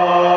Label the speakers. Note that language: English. Speaker 1: Oh.